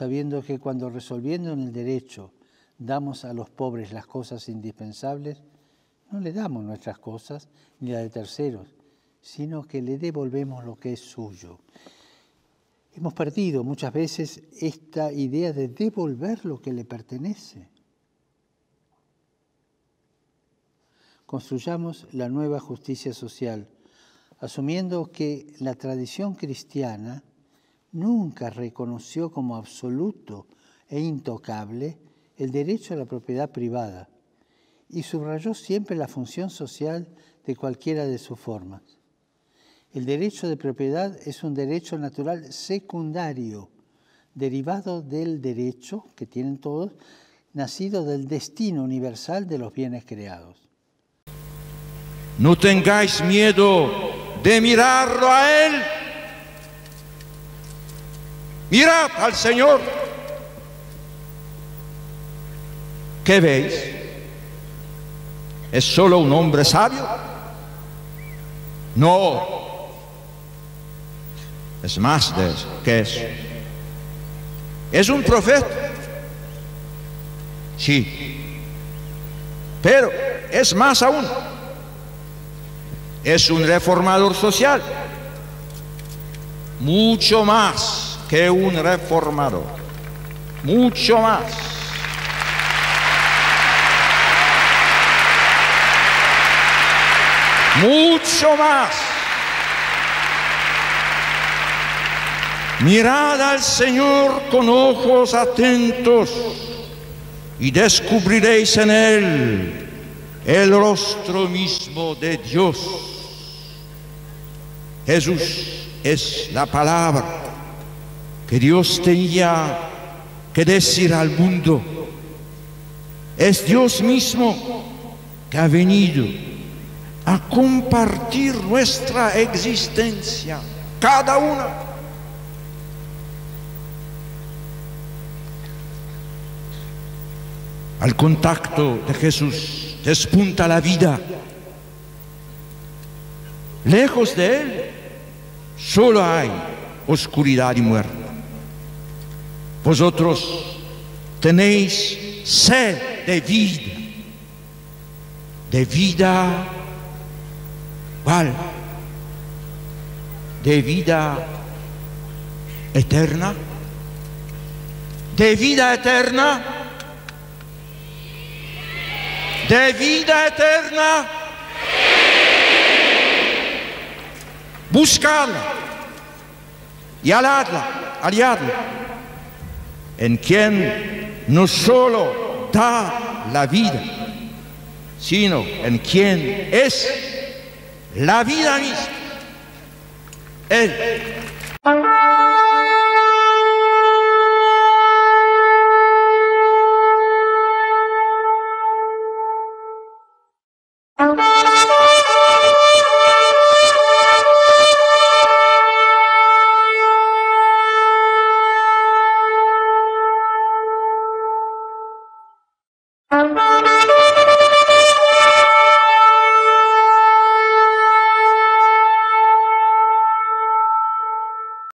sabiendo que cuando resolviendo en el derecho damos a los pobres las cosas indispensables, no le damos nuestras cosas ni las de terceros, sino que le devolvemos lo que es suyo. Hemos perdido muchas veces esta idea de devolver lo que le pertenece. Construyamos la nueva justicia social, asumiendo que la tradición cristiana nunca reconoció como absoluto e intocable el derecho a la propiedad privada y subrayó siempre la función social de cualquiera de sus formas. El derecho de propiedad es un derecho natural secundario, derivado del derecho que tienen todos, nacido del destino universal de los bienes creados. No tengáis miedo de mirarlo a Él. Mirad al Señor. ¿Qué veis? ¿Es solo un hombre sabio? No. Es más de eso, que eso. ¿Es un profeta? Sí. Pero es más aún. Es un reformador social. Mucho más que un reformador. Mucho más. Mucho más. Mirad al Señor con ojos atentos y descubriréis en Él el rostro mismo de Dios. Jesús es la palabra que Dios tenía que decir al mundo. Es Dios mismo que ha venido a compartir nuestra existencia, cada una. Al contacto de Jesús despunta la vida. Lejos de Él solo hay oscuridad y muerte. Vosotros tenéis sed de vida, de vida ¿Cuál? De vida eterna. De vida eterna. De vida eterna. Buscarla y aladla, aliadla, en quien no solo da la vida, sino en quien es la vida misma. Él